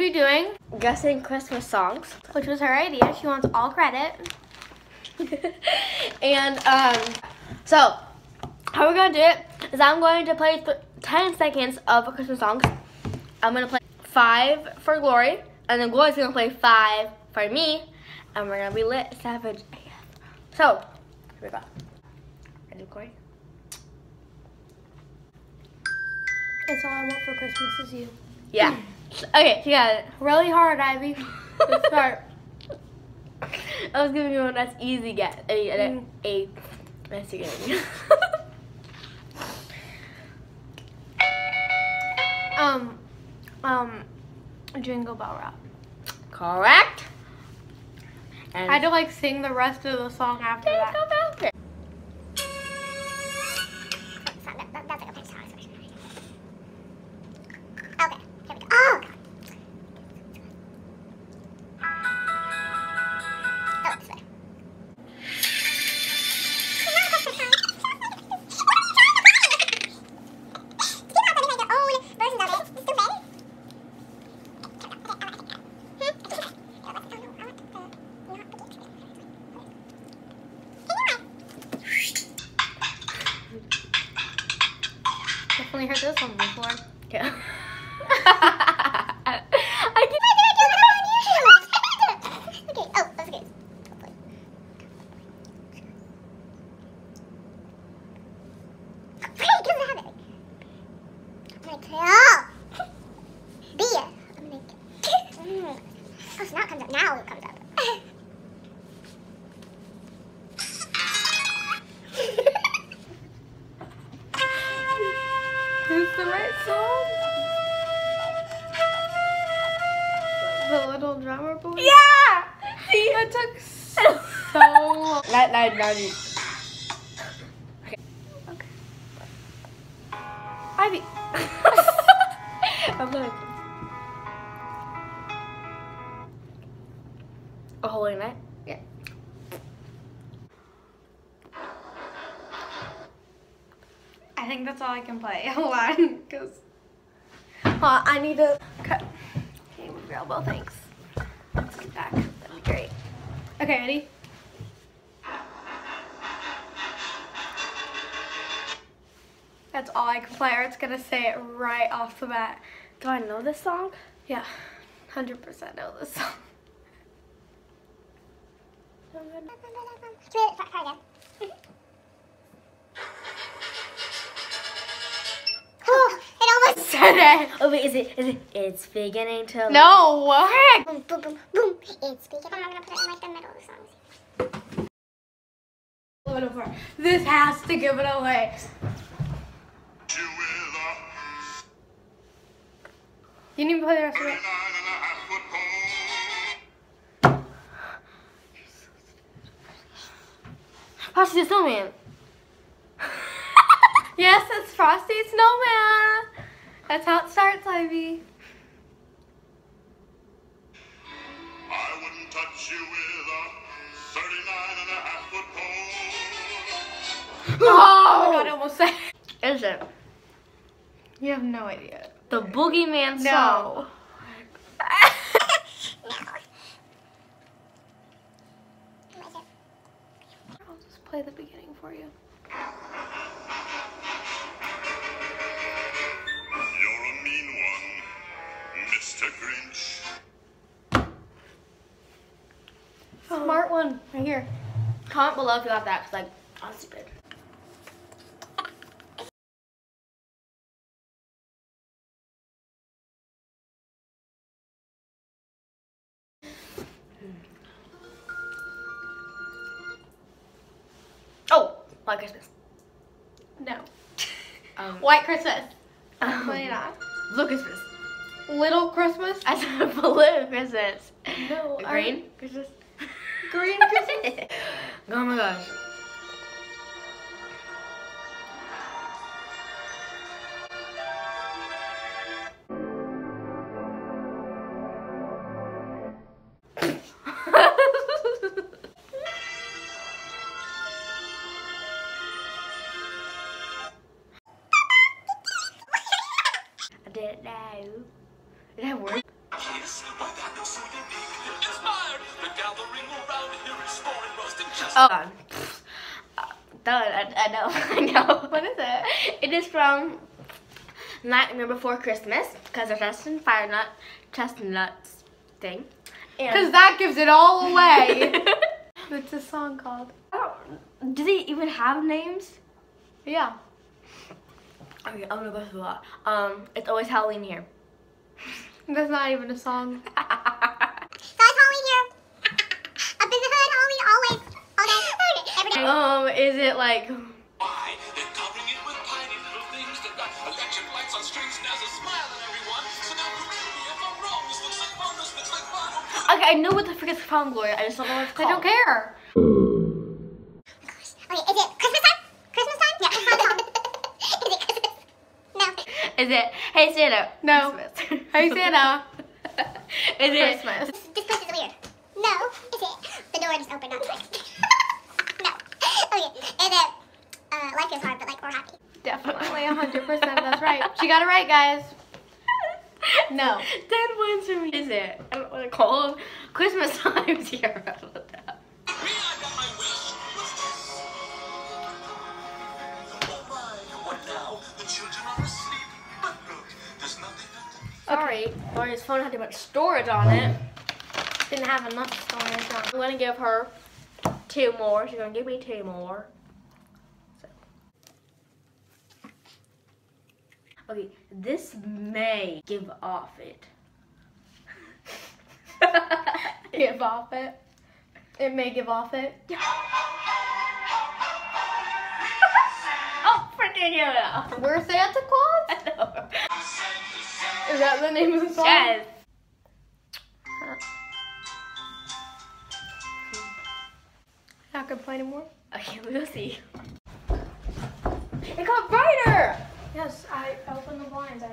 be doing guessing Christmas songs, which was her idea. She wants all credit. and um, so how we're gonna do it is I'm going to play 10 seconds of Christmas songs. I'm gonna play five for Glory, and then Glory's gonna play five for me, and we're gonna be lit savage. So, here we go. Ready, Glory? It's all I want for Christmas is you. Yeah. Okay, she got it. Really hard, Ivy. Good start. I was giving you one that's easy guess. A, a, Mm. a, nice beginning. Um, um, Jingle Bell Rock. Correct. And I had to like sing the rest of the song after that. Jingle Bell. Definitely heard this one before. Yeah. I can Okay, oh, that's okay. Wait, give it a habit. Like, oh! B. I'm gonna mm. Oh, so now it comes up. Now it comes up. Long. That that that is. Ivy. I'm gonna. A holy night. Yeah. I think that's all I can play. Hold on, because Uh, I need to cut. Okay, move your elbow. Thanks. Let's get back. That'd be great. okay, ready? That's all I can play, or it's gonna say it right off the bat. Do I know this song? Yeah, hundred percent know this song. Try it, try again. Oh, it almost Said it. Oh wait, is it? Is it? It's beginning to. No. Boom, boom, boom, boom. It's speaking. I'm gonna put it in like the middle of the song. This has to give it away. You need to play the rest of it. Frosty the Snowman. Yes, it's Frosty Snowman. That's how it starts, Ivy. I wouldn't touch you with a 39 and a half foot pole. Oh my god, I almost said it. Is it You have no idea. the Boogeyman No. song? I'll just play the beginning for you. You're a mean one, Mr. Grinch. Smart one, right here. Comment below if you got that, cause like I'm stupid. White Christmas. um, it. Blue Christmas. Little Christmas. I said blue Christmas. No, I- Green Christmas. Green Christmas. oh my gosh. Did I work? Yes, oh, God. Uh, done. I, I know. I know. What is it? It is from Nightmare Before Christmas because they're chestnut, fire nut, chestnuts thing. Because that gives it all away. What's the song called? do they even have names? Yeah. Okay, I'm gonna go through a lot. Um, it's always Halloween here. That's not even a song. So it's Halloween here. Up in the hood, Halloween always. All day. Every day. um, is it like? Why? They're covering it with tiny little things. They've got electric lights on strings and there's a smile on everyone. So now correct me if I'm wrong. This looks like fun. Looks like fun. Okay, I know what the frick is from, Gloria. I just don't know what it's I don't care. Okay, is it Christmas time? Christmas time? Yeah, it's not the song. Is it Christmas? No. Is it? Hey Santa. No. Christmas. Hey, Santa. is it? Christmas. This place is weird. No. Is it? The door just opened, not twice. no. Okay. Is it? Uh, life is hard, but like we're happy. Definitely 100% that's right. She got it right, guys. No. Ten points for me. Is it? I don't want to call called. Christmas time's here. Sorry, Gloria's phone had too much storage on it. Didn't have enough storage on. I'm gonna give her two more. She's gonna give me two more. So. Okay, this may give off it. Give off it. It may give off it. oh, freaking yeah! We're Santa Claus? Is that the name of the song? Yes. Not gonna play anymore. Okay, we'll see. It got brighter. Yes, I opened the blinds.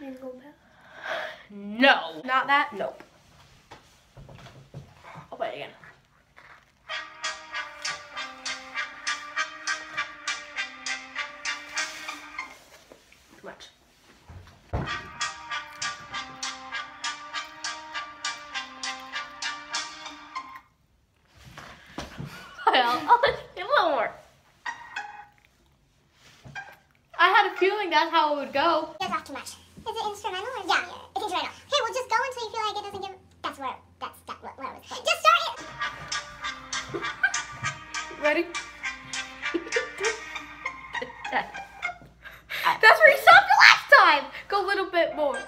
Jingle bell. No. Not that. Nope. Well, I'll just a little more. I had a feeling that's how it would go. That's off too much. Is it instrumental or yeah? Yeah, it's instrumental. Okay, well just go until you feel like it doesn't give. That's where. That's that. What, where I was playing. Just start it. Ready? That's where you stopped the last time. Go a little bit more.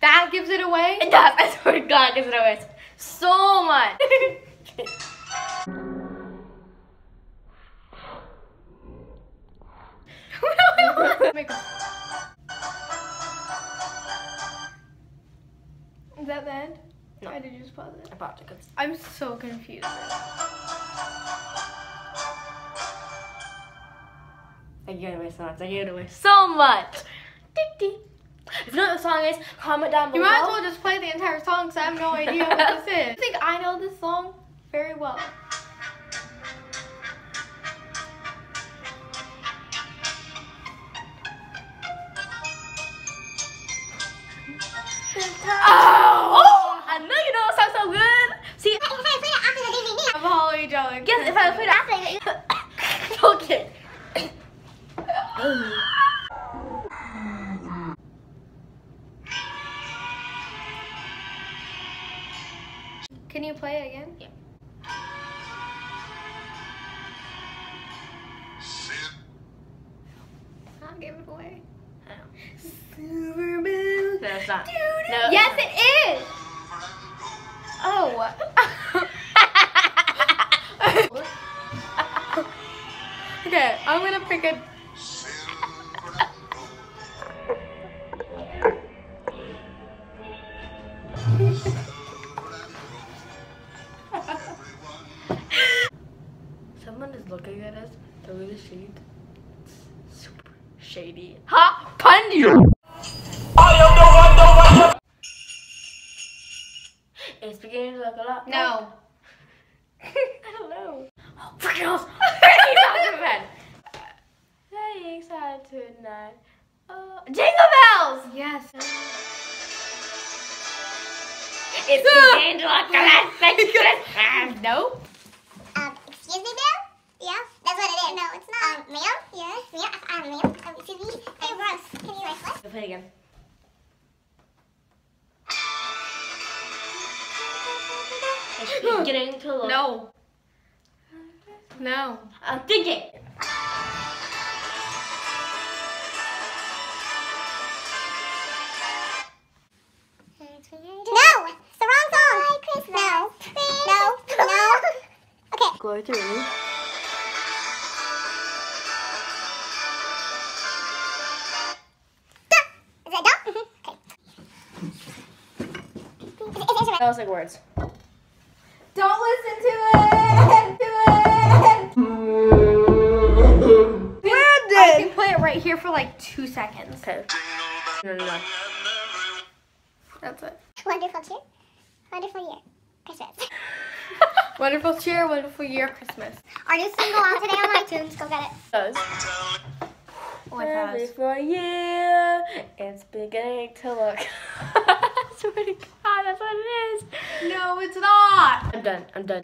That gives it away. It does. I swear to God, gives it away so much. Make Is that the end? No. Or did you just pause it? I popped it 'cause- I'm so confused. I gave it away so much. I gave it away so much. If you know what the song is, comment down below. You might as well just play the entire song because I have no idea what this is. I think I know this song very well. Oh! oh! I know you know it sounds so good. See, If I played it after the ding, Of Holly Jolly. guess if I played it after okay. Can you play it again? Yeah. Not. No. Yes, it is. Oh. okay, I'm gonna pick a. Someone is looking at us through the sheet. It's super shady. Ha! Pun you! It's beginning to look a lot. No. I don't know. Oh, freaking else! Freaking out of bed. tonight. Oh, Jingle bells! Yes. It's beginning to look a lot like Christmas. Nope. Um, excuse me, ma'am? Yeah, that's what it is. No, it's not. Um, ma'am? Yeah, ma'am? Um, ma'am? Um, excuse me? Hey, gross. Can you write what? Play again. It's beginning to look. No. No. I'm thinking. No! It's the wrong song! Christmas. No. No. No. Okay. Glory through. Is it done? Mm-hmm. Okay. Is it, is it instrument? That was like words. Don't listen to it. To it. I can play it right here for like two seconds. Okay. No, no, no. That's it. Wonderful cheer. Wonderful year. Christmas. Wonderful cheer, wonderful year, Christmas. Our new single out today on iTunes. Go get it. Does. Oh, it Every has. for a year, it's beginning to look. I swear to God, that's what it is. No, it's not. I'm done. I'm done.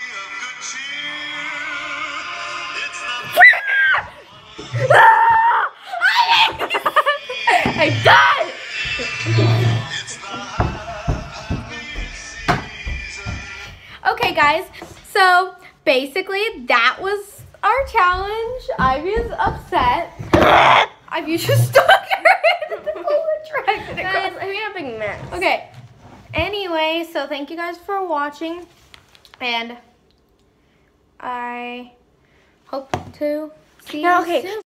Ah! I'm done. Okay, guys. So basically, that was our challenge. Ivy is upset. Ivy just stuck her in the pool and dragged it Guys. I made a big mess. Okay. Anyway, so thank you guys for watching, and I hope to see No, you okay. soon.